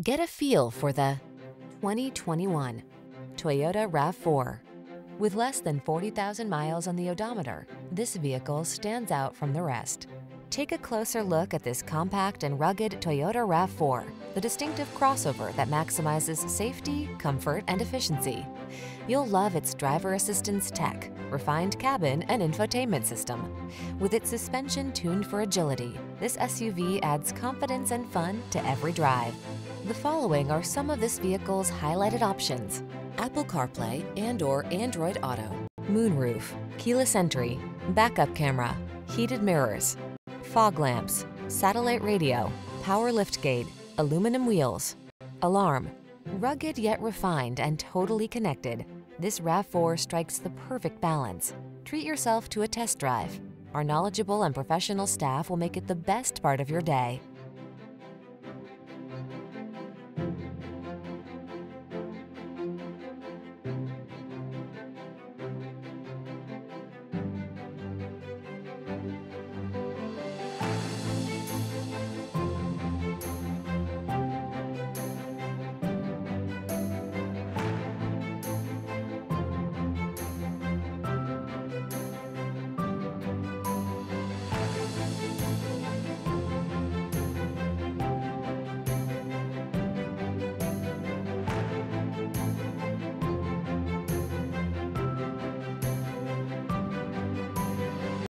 Get a feel for the 2021 Toyota RAV4. With less than 40,000 miles on the odometer, this vehicle stands out from the rest. Take a closer look at this compact and rugged Toyota RAV4, the distinctive crossover that maximizes safety, comfort, and efficiency. You'll love its driver assistance tech, refined cabin, and infotainment system. With its suspension tuned for agility, this SUV adds confidence and fun to every drive. The following are some of this vehicle's highlighted options. Apple CarPlay and or Android Auto, moonroof, keyless entry, backup camera, heated mirrors, fog lamps, satellite radio, power liftgate, aluminum wheels, alarm. Rugged yet refined and totally connected, this RAV4 strikes the perfect balance. Treat yourself to a test drive. Our knowledgeable and professional staff will make it the best part of your day.